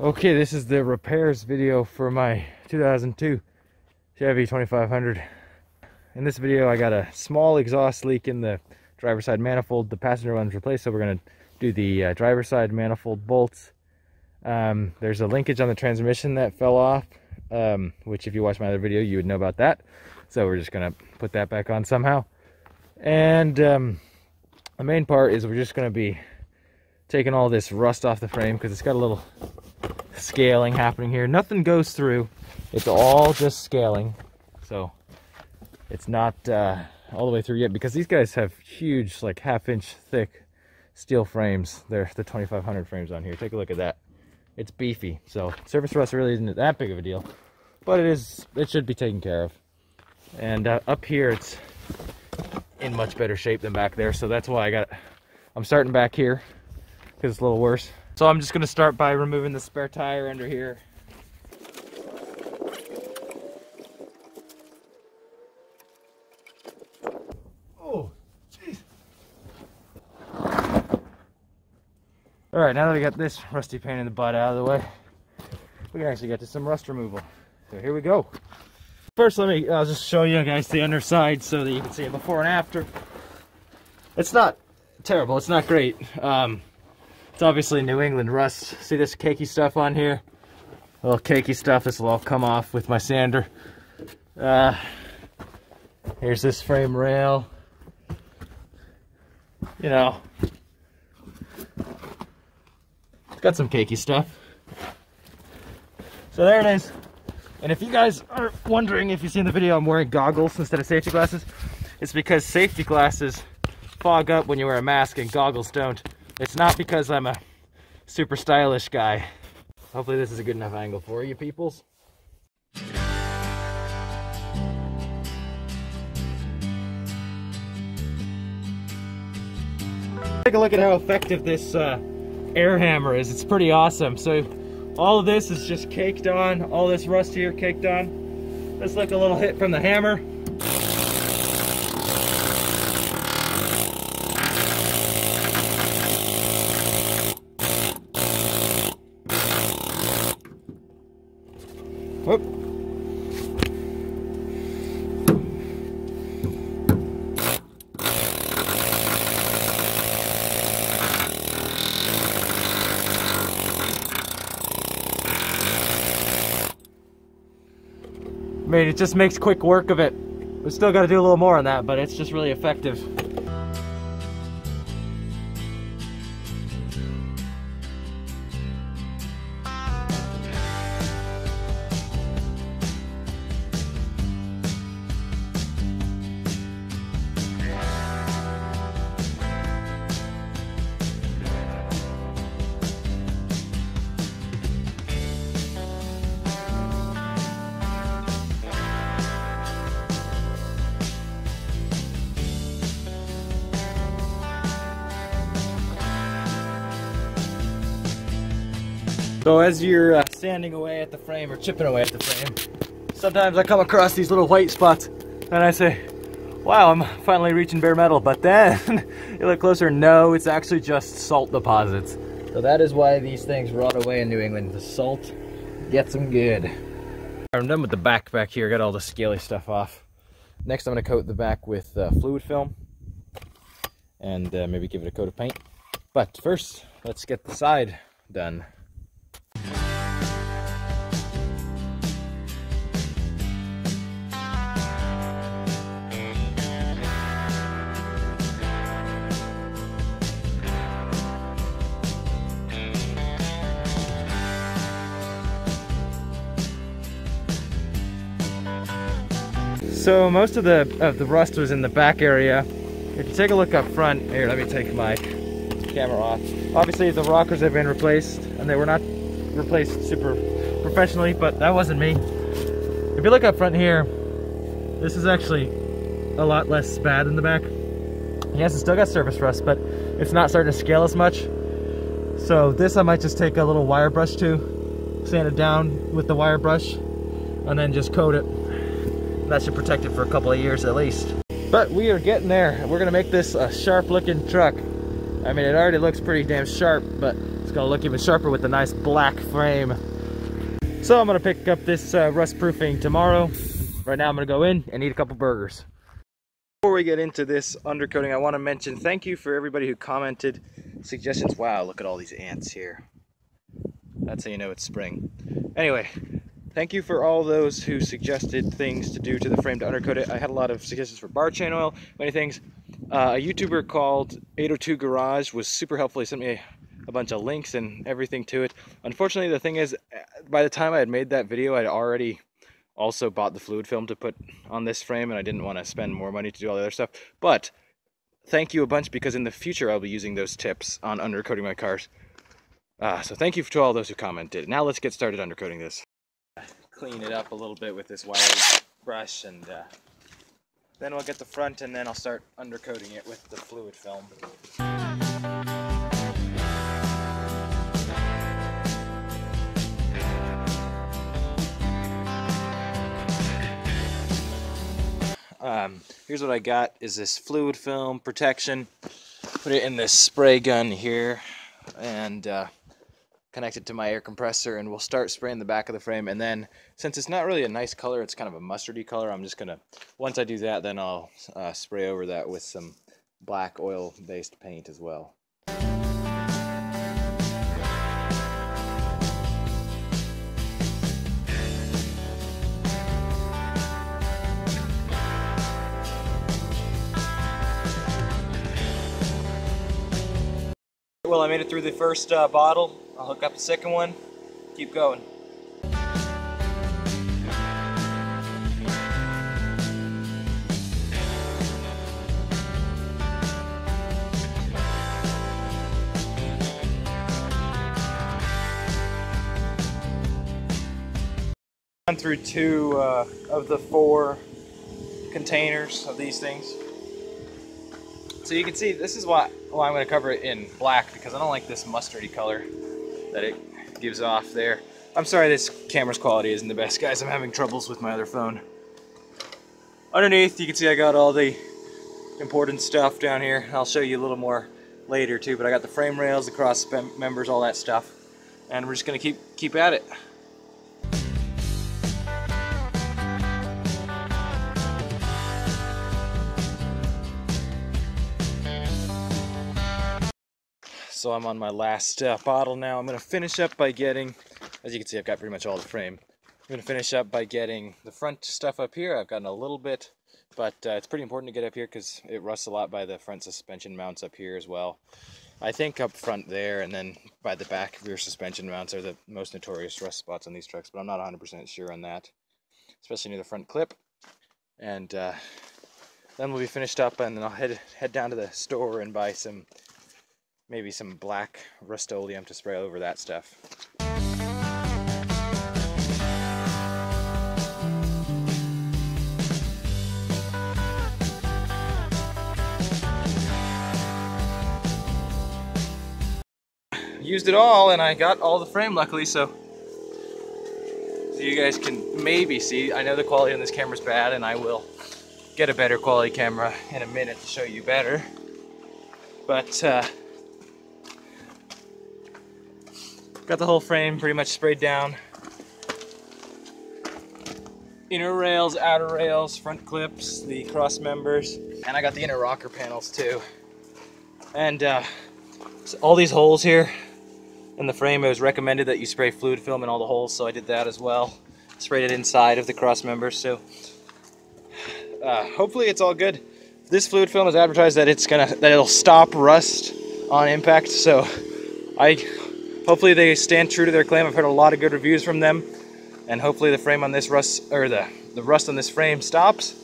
Okay, this is the repairs video for my 2002 Chevy 2500. In this video, I got a small exhaust leak in the driver side manifold. The passenger one's replaced, so we're gonna do the uh, driver side manifold bolts. Um, there's a linkage on the transmission that fell off, um, which if you watch my other video, you would know about that. So we're just gonna put that back on somehow. And um, the main part is we're just gonna be taking all this rust off the frame because it's got a little scaling happening here. Nothing goes through. It's all just scaling. So it's not uh, all the way through yet because these guys have huge, like half inch thick steel frames. They're the 2500 frames on here. Take a look at that. It's beefy. So surface rust really isn't that big of a deal, but it is, it should be taken care of. And uh, up here, it's in much better shape than back there. So that's why I got, I'm starting back here because it's a little worse. So I'm just gonna start by removing the spare tire under here. Oh, jeez. All right, now that we got this rusty paint in the butt out of the way, we can actually get to some rust removal. So here we go. First, let me, I'll just show you guys the underside so that you can see it before and after. It's not terrible, it's not great. Um, it's obviously New England rust. See this cakey stuff on here? A little cakey stuff. This will all come off with my sander. Uh, here's this frame rail. You know, it's got some cakey stuff. So there it is. And if you guys are wondering if you've seen the video, I'm wearing goggles instead of safety glasses. It's because safety glasses fog up when you wear a mask and goggles don't. It's not because I'm a super stylish guy. Hopefully this is a good enough angle for you peoples. Take a look at how effective this uh, air hammer is. It's pretty awesome. So all of this is just caked on. All this rust here caked on. Let's a little hit from the hammer. I mean, it just makes quick work of it. We still got to do a little more on that, but it's just really effective. So as you're uh, sanding away at the frame or chipping away at the frame, sometimes I come across these little white spots and I say, wow, I'm finally reaching bare metal. But then you look closer, no, it's actually just salt deposits. So that is why these things rot away in New England. The salt gets them good. I'm done with the back back here. Got all the scaly stuff off. Next, I'm gonna coat the back with uh, fluid film and uh, maybe give it a coat of paint. But first, let's get the side done. So most of the of the rust was in the back area. If you take a look up front, here, let me take my camera off. Obviously the rockers have been replaced and they were not replaced super professionally, but that wasn't me. If you look up front here, this is actually a lot less bad in the back. Yes, it's still got surface rust, but it's not starting to scale as much. So this I might just take a little wire brush to, sand it down with the wire brush, and then just coat it. That should protect it for a couple of years at least. But we are getting there. We're gonna make this a sharp looking truck. I mean, it already looks pretty damn sharp, but It's gonna look even sharper with the nice black frame. So I'm gonna pick up this uh, rust proofing tomorrow. Right now I'm gonna go in and eat a couple burgers. Before we get into this undercoating, I wanna mention thank you for everybody who commented suggestions. Wow, look at all these ants here. That's how you know it's spring. Anyway, thank you for all those who suggested things to do to the frame to undercoat it. I had a lot of suggestions for bar chain oil, many things. Uh, a YouTuber called 802 Garage was super helpful. He sent me a, bunch of links and everything to it. Unfortunately, the thing is, by the time I had made that video, I'd already also bought the fluid film to put on this frame, and I didn't want to spend more money to do all the other stuff. But thank you a bunch because in the future I'll be using those tips on undercoating my cars. Uh, so thank you to all those who commented. Now let's get started undercoating this. Clean it up a little bit with this wire brush and uh, then we'll get the front and then I'll start undercoating it with the fluid film. Um, here's what I got is this fluid film protection. Put it in this spray gun here and uh, connect it to my air compressor and we'll start spraying the back of the frame and then since it's not really a nice color it's kind of a mustardy color I'm just gonna once I do that then I'll uh, spray over that with some black oil based paint as well. Well, I made it through the first uh, bottle. I'll hook up the second one. Keep going. Through two uh, of the four containers of these things. So you can see this is why, why I'm going to cover it in black because I don't like this mustardy color that it gives off there. I'm sorry this camera's quality isn't the best guys. I'm having troubles with my other phone. Underneath you can see I got all the important stuff down here. I'll show you a little more later too but I got the frame rails, the cross members, all that stuff. And we're just going to keep keep at it. So I'm on my last uh, bottle now. I'm going to finish up by getting, as you can see, I've got pretty much all the frame. I'm going to finish up by getting the front stuff up here. I've gotten a little bit, but uh, it's pretty important to get up here because it rusts a lot by the front suspension mounts up here as well. I think up front there and then by the back rear suspension mounts are the most notorious rust spots on these trucks, but I'm not 100% sure on that, especially near the front clip. And uh, then we'll be finished up and then I'll head, head down to the store and buy some maybe some black Rust-Oleum to spray over that stuff. Used it all and I got all the frame luckily so you guys can maybe see. I know the quality on this camera is bad and I will get a better quality camera in a minute to show you better. But uh, Got the whole frame pretty much sprayed down. Inner rails, outer rails, front clips, the cross members, and I got the inner rocker panels too. And uh, so all these holes here in the frame, it was recommended that you spray fluid film in all the holes, so I did that as well. Sprayed it inside of the cross members, so uh, hopefully it's all good. This fluid film is advertised that it's gonna that it'll stop rust on impact, so I hopefully they stand true to their claim. I've heard a lot of good reviews from them. And hopefully the frame on this rust, or the, the rust on this frame stops.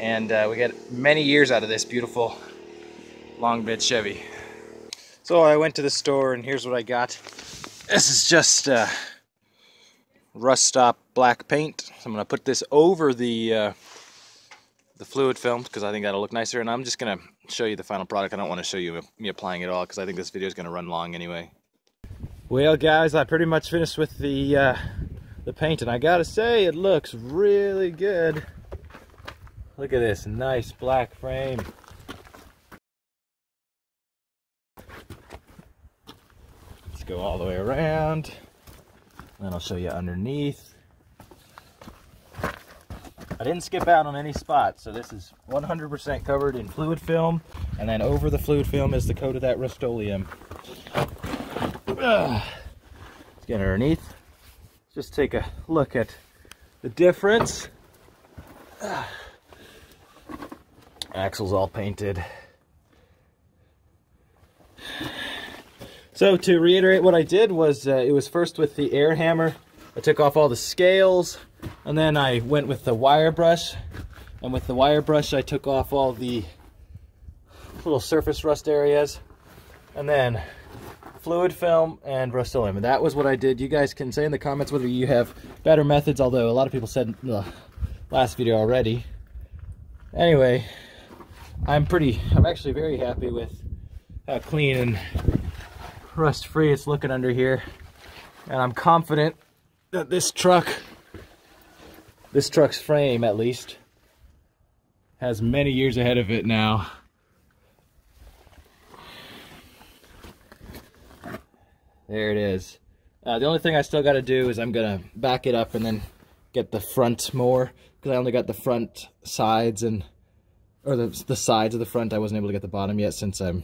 And uh, we get many years out of this beautiful long bed Chevy. So I went to the store and here's what I got. This is just uh, rust stop black paint. So I'm gonna put this over the uh, the fluid film because I think that'll look nicer. And I'm just gonna show you the final product. I don't want to show you me applying it all because I think this video is gonna run long anyway. Well guys, I pretty much finished with the uh, the paint and I gotta say it looks really good. Look at this nice black frame. Let's go all the way around. Then I'll show you underneath. I didn't skip out on any spots, so this is 100% covered in fluid film, and then over the fluid film is the coat of that Rust-Oleum. Let's get underneath. Just take a look at the difference. Axle's all painted. So to reiterate what I did was, uh, it was first with the air hammer. I took off all the scales, and then I went with the wire brush. And with the wire brush, I took off all the little surface rust areas. And then fluid film and Rust-Oleum. That was what I did. You guys can say in the comments whether you have better methods, although a lot of people said in the last video already. Anyway, I'm pretty, I'm actually very happy with how clean and rust-free it's looking under here. And I'm confident that this truck, this truck's frame at least, has many years ahead of it now. There it is. Uh, the only thing I still got to do is I'm going to back it up and then get the front more because I only got the front sides and or the, the sides of the front. I wasn't able to get the bottom yet since I'm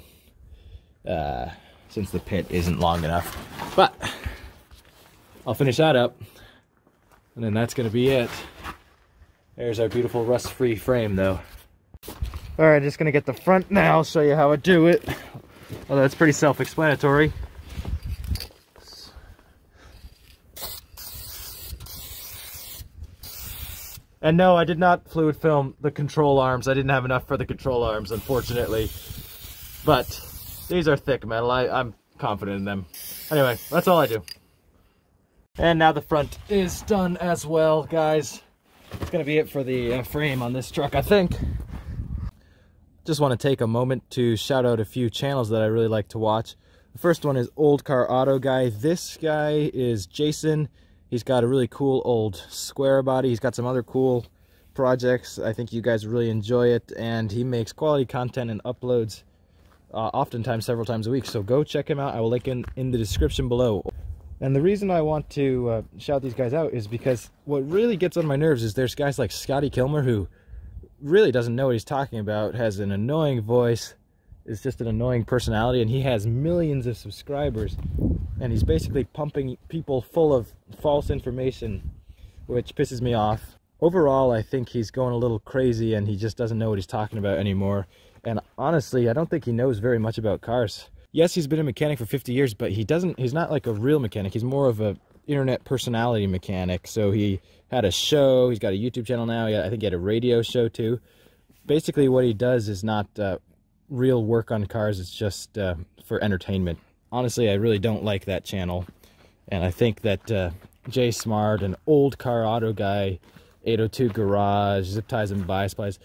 uh, since the pit isn't long enough. But I'll finish that up and then that's going to be it. There's our beautiful rust-free frame though. All right, just going to get the front now, show you how I do it. Although it's pretty self-explanatory. And no, I did not fluid film the control arms. I didn't have enough for the control arms, unfortunately. But these are thick metal. I, I'm confident in them. Anyway, that's all I do. And now the front is done as well, guys. It's going to be it for the uh, frame on this truck, I think. Just want to take a moment to shout out a few channels that I really like to watch. The first one is Old Car Auto Guy. This guy is Jason. He's got a really cool old square body. He's got some other cool projects. I think you guys really enjoy it. And he makes quality content and uploads uh, oftentimes several times a week. So go check him out. I will link in, in the description below. And the reason I want to uh, shout these guys out is because what really gets on my nerves is there's guys like Scotty Kilmer who really doesn't know what he's talking about, has an annoying voice, is just an annoying personality, and he has millions of subscribers and he's basically pumping people full of false information, which pisses me off. Overall, I think he's going a little crazy and he just doesn't know what he's talking about anymore. And honestly, I don't think he knows very much about cars. Yes, he's been a mechanic for 50 years, but he doesn't, he's not like a real mechanic. He's more of a internet personality mechanic. So he had a show, he's got a YouTube channel now. I think he had a radio show too. Basically what he does is not uh, real work on cars. It's just uh, for entertainment honestly, I really don't like that channel. And I think that uh, Jay Smart, an old car auto guy, 802 Garage, Zip Ties and Buy Supplies,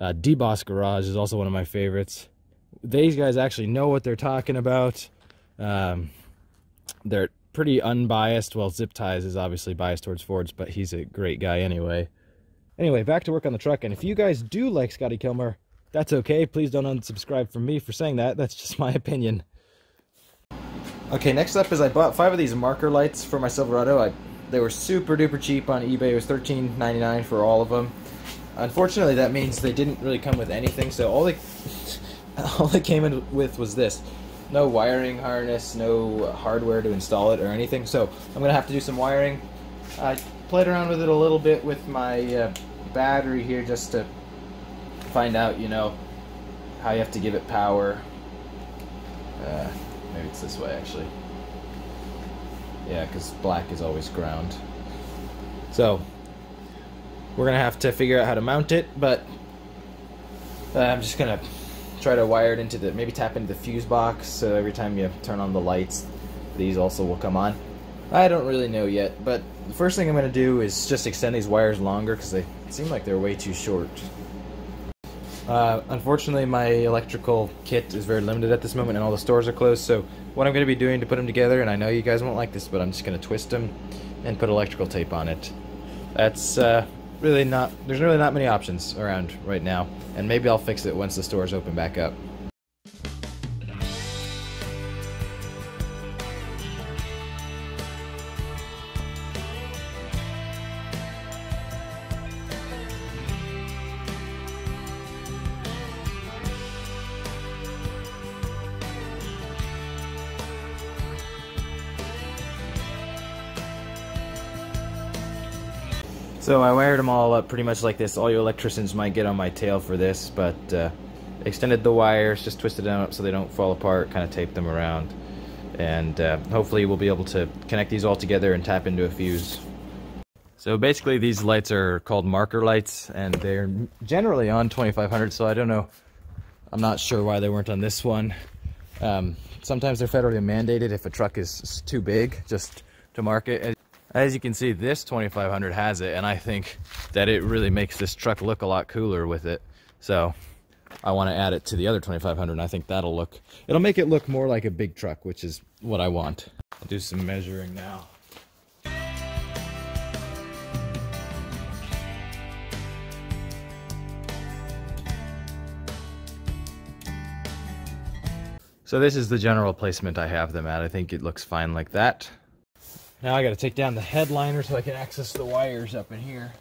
uh, D-Boss Garage is also one of my favorites. These guys actually know what they're talking about. Um, they're pretty unbiased. Well, Zip Ties is obviously biased towards Fords, but he's a great guy anyway. Anyway, back to work on the truck. And if you guys do like Scotty Kilmer, that's okay. Please don't unsubscribe from me for saying that. That's just my opinion. Okay, next up is I bought five of these marker lights for my Silverado. I, they were super duper cheap on eBay. It was $13.99 for all of them. Unfortunately, that means they didn't really come with anything. So all they all they came in with was this. No wiring harness, no hardware to install it or anything. So I'm gonna have to do some wiring. I played around with it a little bit with my uh, battery here just to find out, you know, how you have to give it power. Uh, Maybe it's this way, actually. Yeah, because black is always ground. So, we're going to have to figure out how to mount it, but uh, I'm just going to try to wire it into the, maybe tap into the fuse box, so every time you turn on the lights, these also will come on. I don't really know yet, but the first thing I'm going to do is just extend these wires longer, because they seem like they're way too short. Uh, unfortunately, my electrical kit is very limited at this moment and all the stores are closed, so what I'm going to be doing to put them together, and I know you guys won't like this, but I'm just going to twist them and put electrical tape on it. That's uh, really not, there's really not many options around right now, and maybe I'll fix it once the stores open back up. So I wired them all up pretty much like this. All you electricians might get on my tail for this, but uh, extended the wires, just twisted them up so they don't fall apart, kind of taped them around. And uh, hopefully we'll be able to connect these all together and tap into a fuse. So basically these lights are called marker lights and they're generally on 2500 so I don't know I'm not sure why they weren't on this one um, sometimes they're federally mandated if a truck is too big just to market as you can see this 2500 has it and I think that it really makes this truck look a lot cooler with it so I want to add it to the other 2500 and I think that'll look it'll make it look more like a big truck which is what I want I'll do some measuring now So this is the general placement I have them at. I think it looks fine like that. Now I got to take down the headliner so I can access the wires up in here.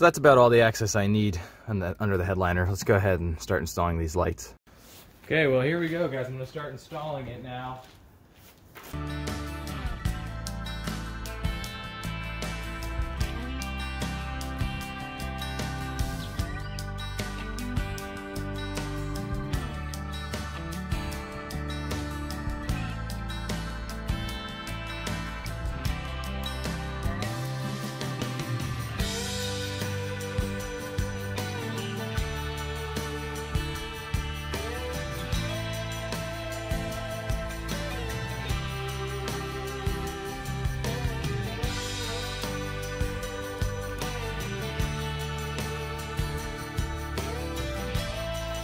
So that's about all the access I need the, under the headliner. Let's go ahead and start installing these lights. Okay, well here we go guys. I'm gonna start installing it now.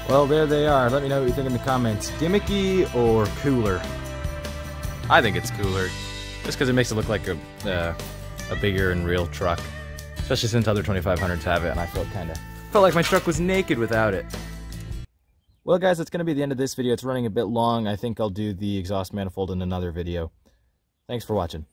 Well, there they are. Let me know what you think in the comments. Gimmicky or cooler? I think it's cooler. Just because it makes it look like a, uh, a bigger and real truck. Especially since other 2500s have it, and I felt kind of... Felt like my truck was naked without it. Well, guys, that's going to be the end of this video. It's running a bit long. I think I'll do the exhaust manifold in another video. Thanks for watching.